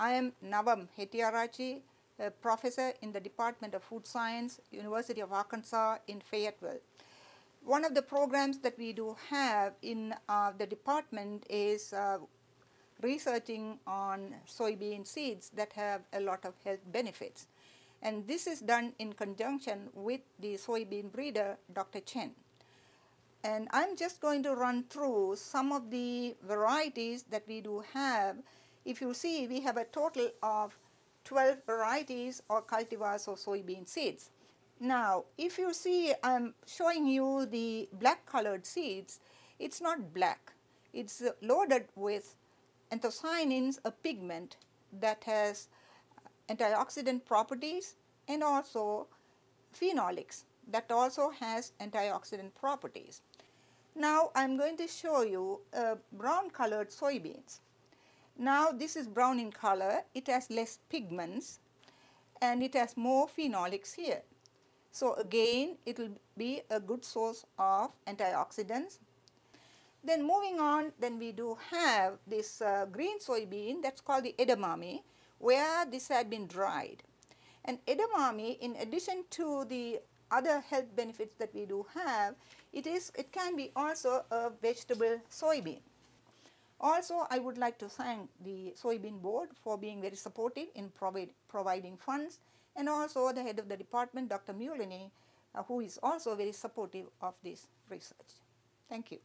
I am Navam Hettiarachchy, a professor in the Department of Food Science, University of Arkansas in Fayetteville. One of the programs that we do have in uh, the department is uh, researching on soybean seeds that have a lot of health benefits. And this is done in conjunction with the soybean breeder, Dr. Chen. And I'm just going to run through some of the varieties that we do have. If you see, we have a total of 12 varieties or cultivars of soybean seeds. Now, if you see, I'm showing you the black colored seeds. It's not black. It's loaded with anthocyanins, a pigment that has antioxidant properties and also phenolics that also has antioxidant properties. Now I'm going to show you uh, brown colored soybeans. Now this is brown in color, it has less pigments and it has more phenolics here. So again it will be a good source of antioxidants. Then moving on then we do have this uh, green soybean that's called the edamame where this had been dried. And edamame in addition to the other health benefits that we do have, it is it can be also a vegetable soybean. Also, I would like to thank the soybean board for being very supportive in provide, providing funds and also the head of the department, Dr. Mulini, uh, who is also very supportive of this research. Thank you.